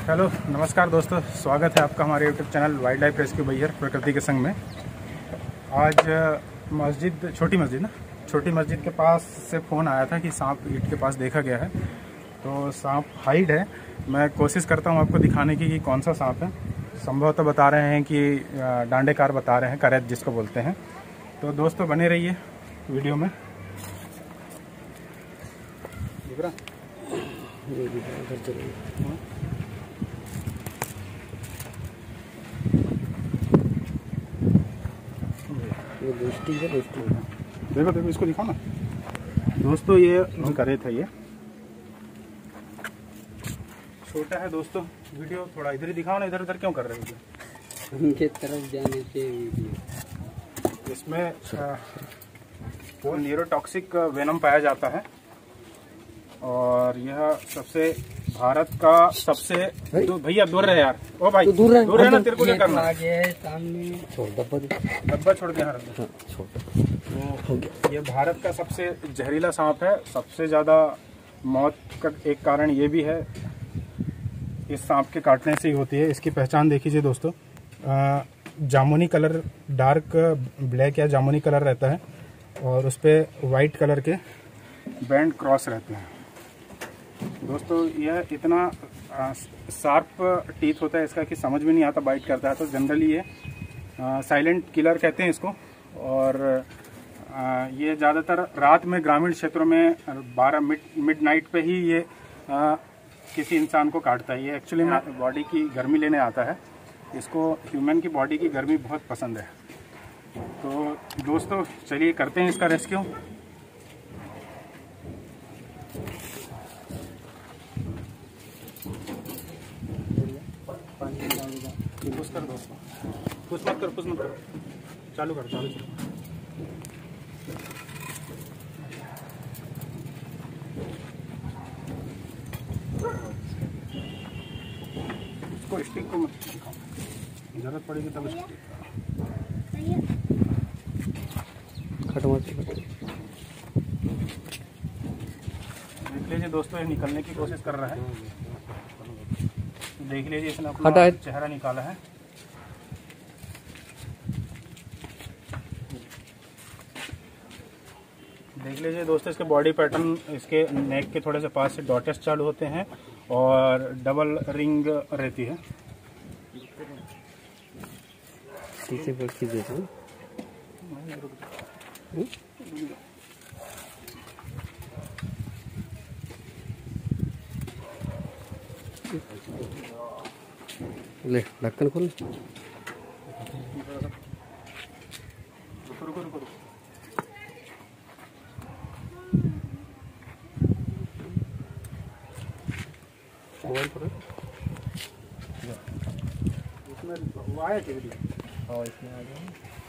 Hello नमस्कार दोस्तों स्वागत है आपका हमारे YouTube channel wildlife rescue बैयर प्रकृति के संग में। आज मस्जिद छोटी मस्जिद ना? छोटी मस्जिद के पास से फ़ोन आया था कि सांप ईट के पास देखा गया है। तो सांप हाइड है। मैं कोशिश करता हूँ आपको दिखाने की कि कौन सा सांप है। संभवतः बता रहे हैं कि डांडेकार बता रहे हैं करैत जिसको बोलते हैं। तो दोस्तों बने रहिए वीडियो में। दिख रहा? देखो देखो इसको दिखाओ ना। दोस्तों ये करे थे ये। छोटा है दोस्तों वीडियो थोड़ा इधर ही दिखाओ ना इधर उधर क्यों कर रहे हो? उनके तरफ़ जाने से वीडियो इसमें वो न्यूरोटॉक्सिक वेनम पाया जाता है। और यह सबसे भारत का सबसे भैया दूर रहे यार। ओ भाई तो दूर रहे। दूर है ना तेरे को क्या करना? आगे सामने। छोड़ डब्बा डब्बा छोड़ दे। हाँ रख दे। हाँ। तो ये भारत का सबसे जहरीला सांप है। सबसे ज़्यादा मौत का एक कारण ये भी है। इस सांप के काटने से ही होती है। इसकी पहचान देखीजिए दोस्तों। जामुनी कलर डार्क ब्लैक या जामुनी कलर रहता है और उस पर वाइट कलर के बैंड क्रॉस रहते हैं। दोस्तों यह इतना शार्प टीथ होता है इसका कि समझ में नहीं आता बाइट करता है। तो जनरली ये साइलेंट किलर कहते हैं इसको। और आ, ये ज़्यादातर रात में ग्रामीण क्षेत्रों में 12 मिड मिड नाइट पर ही ये आ, किसी इंसान को काटता है। ये एक्चुअली में बॉडी की गर्मी लेने आता है। इसको ह्यूमन की बॉडी की गर्मी बहुत पसंद है। तो दोस्तों चलिए करते हैं इसका रेस्क्यू पुश कर दोस्तों पुश मत कर पुश मत कर। चालू कर चालू कर इसको स्टिक को मत ज़रूरत पड़ेगी तब स्टिक खट मत कर। देख लीजिए दोस्तों ये निकलने की कोशिश कर रहा है। देख लीजिए इसने अपना चेहरा निकाला है। देख लीजिए दोस्तों इसके बॉडी पैटर्न इसके नेक के थोड़े से पास से डॉटेस चालू होते हैं और डबल रिंग रहती है। पीछे पर खींच देता हूँ। ले ढक्कन खोल। मोबाइल पर इसमें वो आया हाँ इसमें आ जाओ